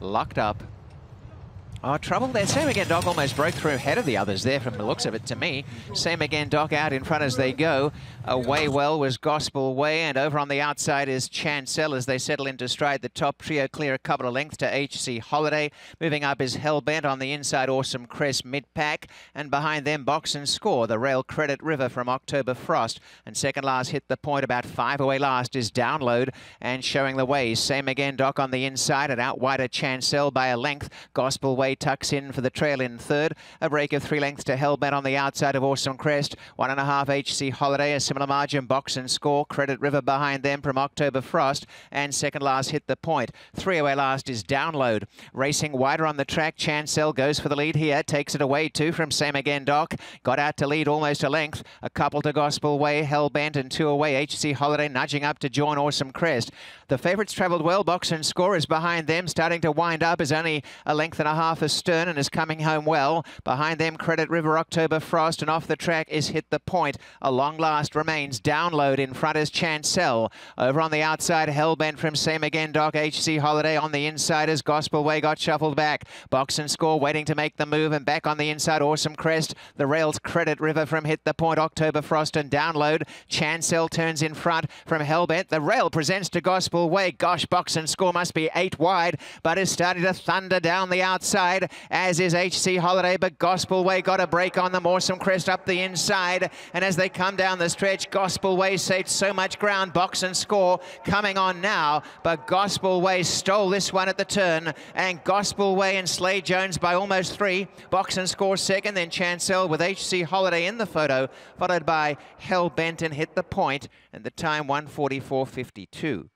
locked up. Oh, trouble there. Same again, Doc almost broke through ahead of the others there from the looks of it to me. Same again, Doc out in front as they go. Away well was Gospel Way, and over on the outside is Chancel as they settle into stride. The top trio clear a couple of lengths to HC Holiday. Moving up is Hellbent on the inside, Awesome Crest mid-pack. And behind them, Box and Score, the Rail Credit River from October Frost. And second last hit the point about five away last is Download and showing the way. Same again, Doc on the inside and out wider Chancel by a length. Gospel Way tucks in for the trail in third. A break of three lengths to Hellbent on the outside of Awesome Crest. One and a half HC Holiday, a similar margin box and score. Credit River behind them from October Frost. And second last hit the point. Three away last is Download. Racing wider on the track. Chancel goes for the lead here. Takes it away too from Same Again Doc. Got out to lead almost a length. A couple to Gospel Way, Hellbent and two away. HC Holiday nudging up to join Awesome Crest. The favourites travelled well. Box and score is behind them. Starting to wind up is only a length and a half astern and is coming home well. Behind them Credit River October Frost and off the track is Hit the Point. A long last remains download in front is Chancel. Over on the outside, Hellbent from Same Again Doc HC Holiday. On the inside is Gospel Way got shuffled back. Box and score waiting to make the move and back on the inside, Awesome Crest. The rails Credit River from Hit the Point, October Frost and Download. Chancel turns in front from Hellbent. The rail presents to Gospel Way. Gosh, Box and score must be eight wide, but is starting to thunder down the outside, as is HC Holiday, but Gospel Way got a break on them. Awesome Crest up the inside, and as they come down the stretch, Gospel Way saved so much ground. Box and score coming on now, but Gospel Way stole this one at the turn, and Gospel Way and Slade Jones by almost three. Box and score second, then Chancel with HC Holiday in the photo, followed by Hellbent and hit the point, and the time 144.52.